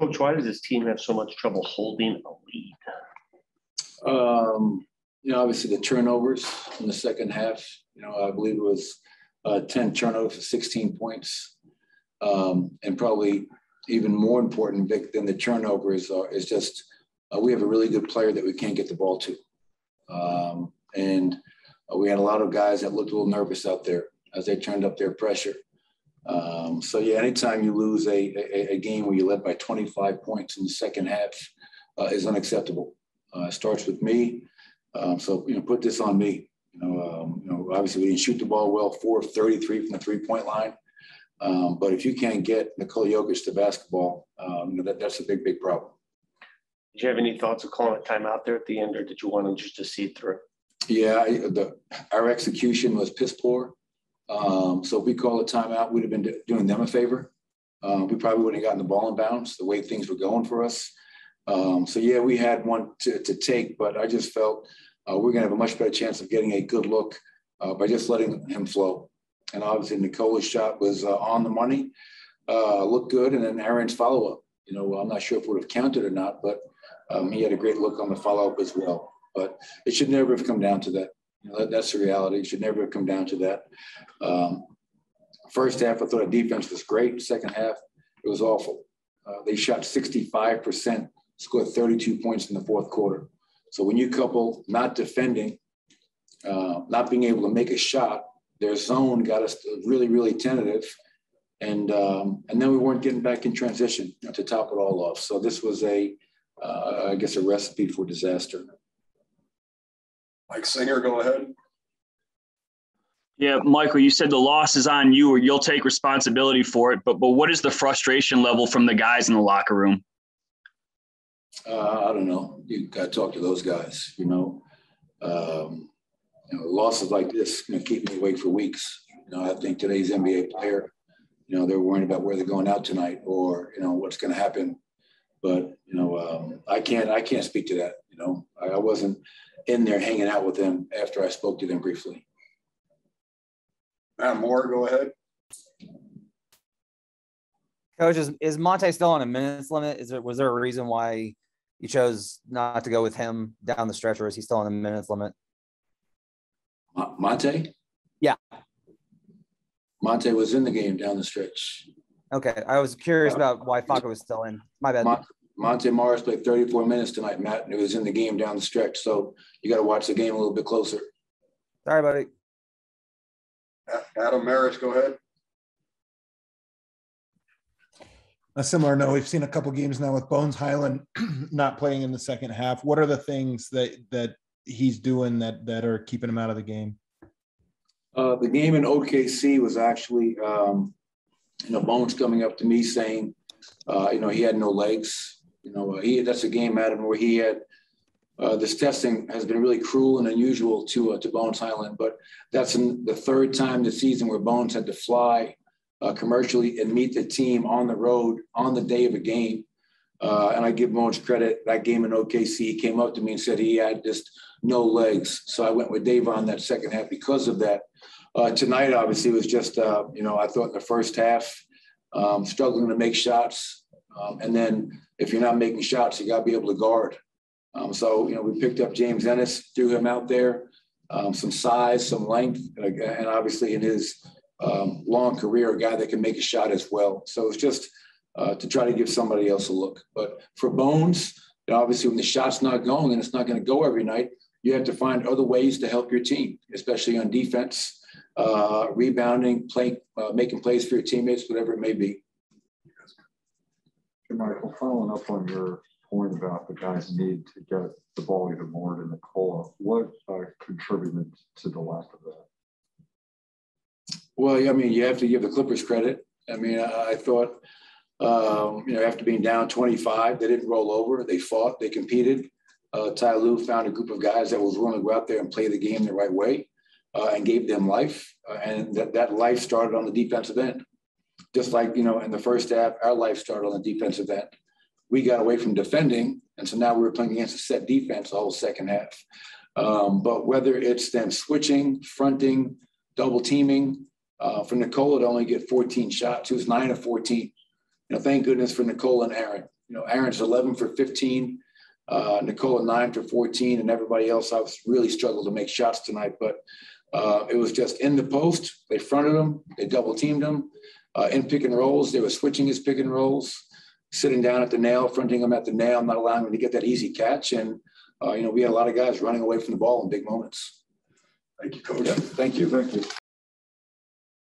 Coach, why does this team have so much trouble holding a lead? Um, you know, obviously the turnovers in the second half, you know, I believe it was uh, 10 turnovers for 16 points. Um, and probably even more important, Vic, than the turnovers are, is just uh, we have a really good player that we can't get the ball to. Um, and uh, we had a lot of guys that looked a little nervous out there as they turned up their pressure. Um, so yeah, anytime you lose a, a, a, game where you led by 25 points in the second half uh, is unacceptable. Uh, it starts with me. Um, so you know, put this on me. You know, um, you know, obviously we didn't shoot the ball well, four of 33 from the three-point line. Um, but if you can't get Nikola Jokic to basketball, um, you know, that, that's a big, big problem. Did you have any thoughts of calling a timeout there at the end, or did you want to just to see through? Yeah, I, the, our execution was piss poor. Um, so if we call a timeout, we'd have been doing them a favor. Um, we probably wouldn't have gotten the ball in bounds the way things were going for us. Um, so yeah, we had one to, to take, but I just felt uh, we're going to have a much better chance of getting a good look uh, by just letting him flow. And obviously Nikola's shot was uh, on the money, uh, looked good, and then Aaron's follow up. You know, I'm not sure if it would have counted or not, but um, he had a great look on the follow up as well. But it should never have come down to that. You know, that, that's the reality. It should never come down to that. Um, first half, I thought our defense was great. Second half, it was awful. Uh, they shot 65%, scored 32 points in the fourth quarter. So when you couple not defending, uh, not being able to make a shot, their zone got us really, really tentative. And, um, and then we weren't getting back in transition to top it all off. So this was a, uh, I guess, a recipe for disaster. Mike Singer, go ahead. Yeah, Michael, you said the loss is on you or you'll take responsibility for it, but but what is the frustration level from the guys in the locker room? Uh, I don't know. You got to talk to those guys. You know, um, you know, losses like this you know, keep me awake for weeks. You know, I think today's NBA player, you know, they're worried about where they're going out tonight or you know what's going to happen. But you know, um, I can't I can't speak to that. You know, I, I wasn't in there hanging out with them after I spoke to them briefly. Matt Moore, go ahead. Coach, is, is Monte still on a minutes limit? Is there was there a reason why you chose not to go with him down the stretch, or is he still on a minutes limit? Monte? Yeah. Monte was in the game down the stretch. Okay, I was curious about why Facu was still in. My bad. Monte Morris played 34 minutes tonight, Matt, and it was in the game down the stretch. So you got to watch the game a little bit closer. Sorry, buddy. Adam Mares, go ahead. A similar note, we've seen a couple games now with Bones Hyland not playing in the second half. What are the things that that he's doing that that are keeping him out of the game? Uh, the game in OKC was actually, um, you know, Bones coming up to me saying, uh, you know, he had no legs. You know, uh, he that's a game, Adam, where he had uh, this testing has been really cruel and unusual to uh, to Bones Hyland, but that's the third time this season where Bones had to fly uh, commercially and meet the team on the road on the day of a game. Uh, and I give Bones credit. That game in OKC, he came up to me and said he had just no legs. So I went with Dave on that second half because of that. Uh, tonight, obviously, was just uh, you know I thought in the first half um, struggling to make shots, um, and then if you're not making shots, you got to be able to guard. Um, so, you know, we picked up James Ennis, threw him out there, um, some size, some length, and obviously in his um, long career, a guy that can make a shot as well. So it's just uh, to try to give somebody else a look. But for Bones, obviously when the shot's not going and it's not going to go every night, you have to find other ways to help your team, especially on defense, uh, rebounding, play, uh, making plays for your teammates, whatever it may be. Michael, following up on your point about the guys need to get the ball even more to Nikola, what uh, contributed to the lack of that? Well, I mean, you have to give the Clippers credit. I mean, I, I thought, um, you know, after being down 25, they didn't roll over. They fought, they competed. Uh, Ty Lue found a group of guys that was willing to go out there and play the game the right way uh, and gave them life. Uh, and that, that life started on the defensive end. Just like you know in the first half our life started on the defensive end. We got away from defending and so now we were playing against a set defense the whole second half. Um, but whether it's them switching fronting double teaming uh, for Nikola to only get 14 shots it was 9 of 14 you know thank goodness for Nikola and Aaron. You know, Aaron's eleven for fifteen, uh, Nikola nine for fourteen, and everybody else I was really struggled to make shots tonight, but uh, it was just in the post. They fronted him, they double teamed him. Uh, in pick and rolls, they were switching his pick and rolls, sitting down at the nail, fronting him at the nail, not allowing him to get that easy catch. And, uh, you know, we had a lot of guys running away from the ball in big moments. Thank you, coach. Yeah, thank you. Thank you.